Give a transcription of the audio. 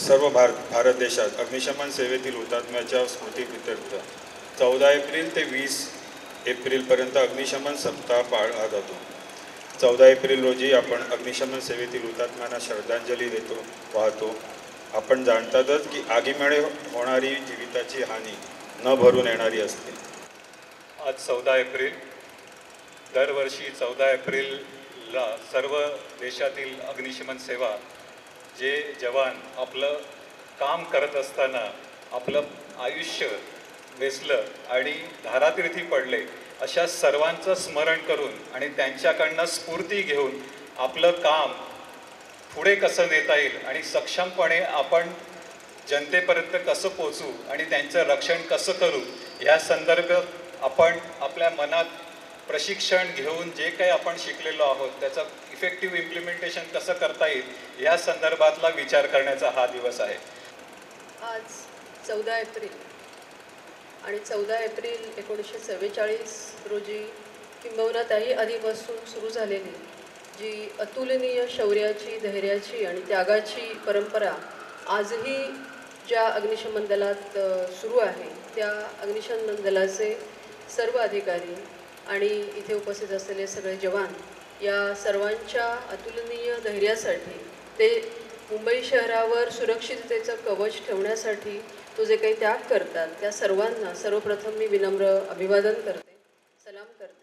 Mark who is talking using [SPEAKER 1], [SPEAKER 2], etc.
[SPEAKER 1] सर्व भारत भारत देशात अग्निशमन सेवेतील हुतात्म्याच्या स्मृतीप्रित्यर्थ. चौदा एप्रिल ते वीस एप्रिलपर्यंत अग्निशमन सप्ताह पाळला जातो. चौदा एप्रिल रोजी आपण अग्निशमन सेवेतील हुतात्म्यांना श्रद्धांजली देतो वाहतो. आपण जाणतातच की आगीमुळे होणारी जीविताची हानी न भरून येणारी असते.
[SPEAKER 2] आज चौदा एप्रिल दरवर्षी चौदा एप्रिलला सर्व देशातील अग्निशमन सेवा जे जवान आपलं काम करत असताना आपलं आयुष्य वेचलं आणि धारातीर्थी पडले अशा सर्वांचं स्मरण करून आणि त्यांच्याकडनं स्फूर्ती घेऊन आपलं काम पुढे कसं नेता येईल आणि सक्षमपणे आपण जनतेपर्यंत कसं पोचू आणि त्यांचं रक्षण कसं करू या संदर्भात आपण आपल्या मनात प्रशिक्षण घेऊन जे काही आपण शिकलेलो आहोत त्याचं इफेक्टिव्ह इम्प्लिमेंटेशन कसं करता येईल या संदर्भातला विचार करण्याचा हा दिवस आहे.
[SPEAKER 3] आज चौदा एप्रिल आणि चौदा एप्रिल एकोणीसशे चव्वेचाळीस रोजी किंबहुना त्याही आधीपासून सुरू झालेली जी अतुलनीय शौर्याची धैर्याची आणि त्यागाची परंपरा आजही ज्या अग्निशमन दलात सुरू आहे त्या अग्निशमन दलाचे सर्व अधिकारी आणि इथे उपस्थित असलेले सगळे जवान या सर्वांच्या अतुलनीय धैर्यासाठी ते मुंबई शहरावर सुरक्षिततेचं कवच ठेवण्यासाठी तो जे काही त्याग करतात त्या सर्वांना सर्वप्रथम मी विनम्र अभिवादन करते. सलाम करते.